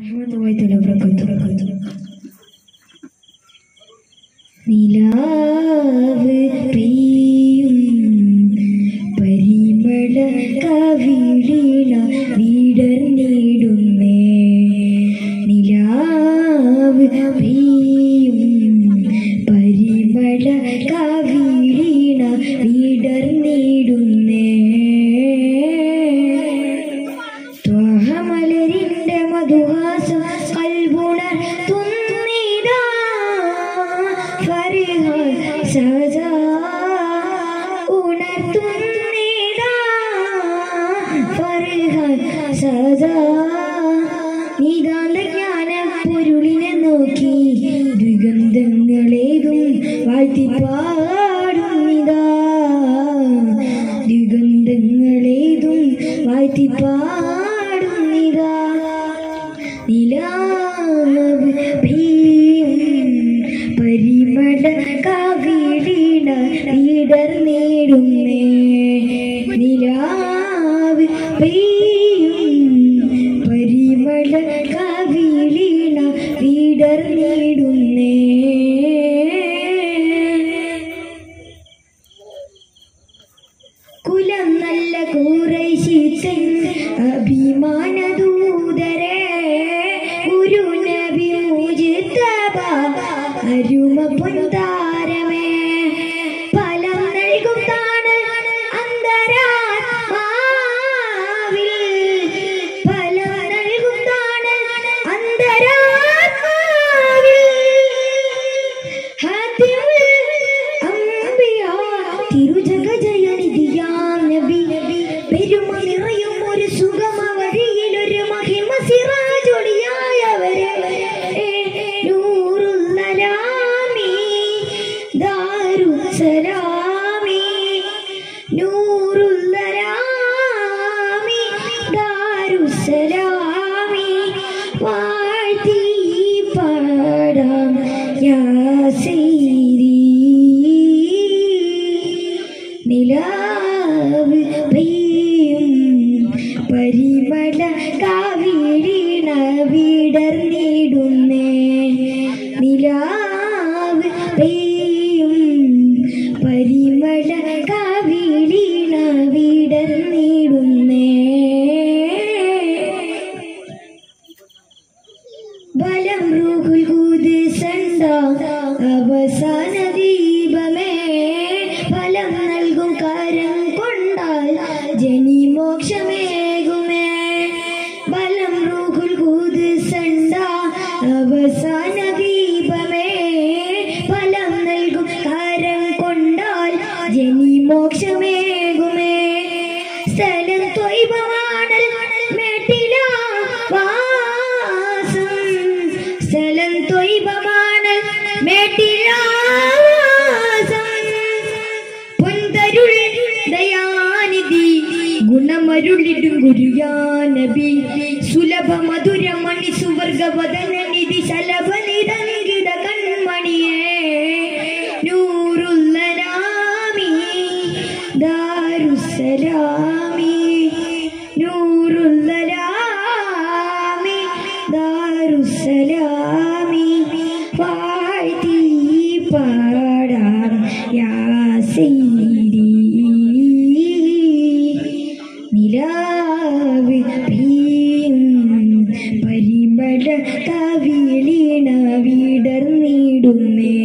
വറഹ്മത്തുള്ളാഹി വബറകാതുഹു നിലാവ് സദാ ഉണർത്തുന്നിതാ ഫരിഹ സദാ നിതാന്ത ജ്ഞാന പൊരുളിനെ നോക്കി ദിഗന്ധങ്ങളേതും വാഴ്ത്തി പാടുന്നിതാ ദിഗന്ധങ്ങളേതും വാഴ്ത്തി പരിമള ഇടർ നേടുന്നേ. നിലാവ് പരിമള ഇടർ നേടുന്നേ. കുലം നല്ല കൂറൈശി അഭിമാനദൂതരെ Sandra പാടാം യാ നിലാവ് പെയ്യും. പരിമള കാവിടിണ വിടർന്നിടുന്നേ. നിലാവ് പെയ്യും. ത്വൈഭമാണൽ മേട്ടില പൊന്തരുൾ ദയാനിധി ഗുണമരുളിടും ഗുരുയാനബി സുലഭ മധുര മണി നിധി ശലഭ നിധനിരിത കൺമണിയേ. ദാരുസലാമി നൂറുല്ലലാമി പാടാം യാ സീരി നിലാവ് പരിമള കവിളിണ വിടർന്നിടുന്നേ